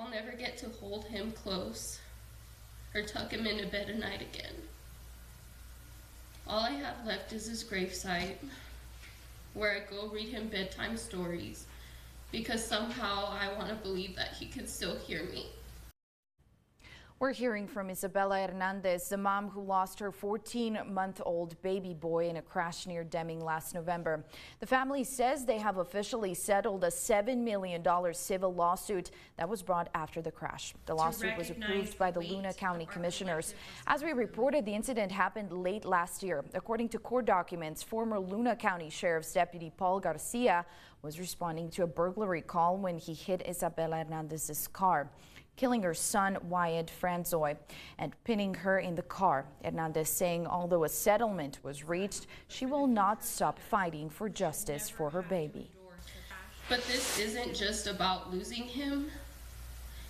I'll never get to hold him close or tuck him into bed at night again. All I have left is his gravesite, where I go read him bedtime stories, because somehow I want to believe that he can still hear me. We're hearing from Isabella Hernandez, the mom who lost her 14-month-old baby boy in a crash near Deming last November. The family says they have officially settled a $7 million civil lawsuit that was brought after the crash. The lawsuit was approved by the Luna County Commissioners. As we reported, the incident happened late last year. According to court documents, former Luna County Sheriff's Deputy Paul Garcia was responding to a burglary call when he hit Isabella Hernandez's car killing her son Wyatt Franzoy and pinning her in the car. Hernandez saying although a settlement was reached, she will not stop fighting for justice for her baby. But this isn't just about losing him.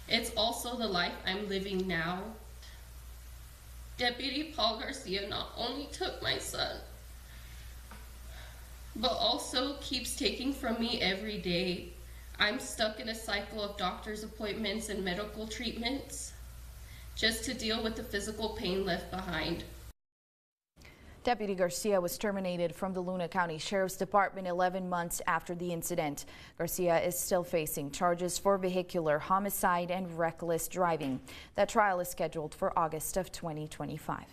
It's also the life I'm living now. Deputy Paul Garcia not only took my son, but also keeps taking from me every day I'm stuck in a cycle of doctor's appointments and medical treatments just to deal with the physical pain left behind. Deputy Garcia was terminated from the Luna County Sheriff's Department 11 months after the incident. Garcia is still facing charges for vehicular homicide and reckless driving. That trial is scheduled for August of 2025.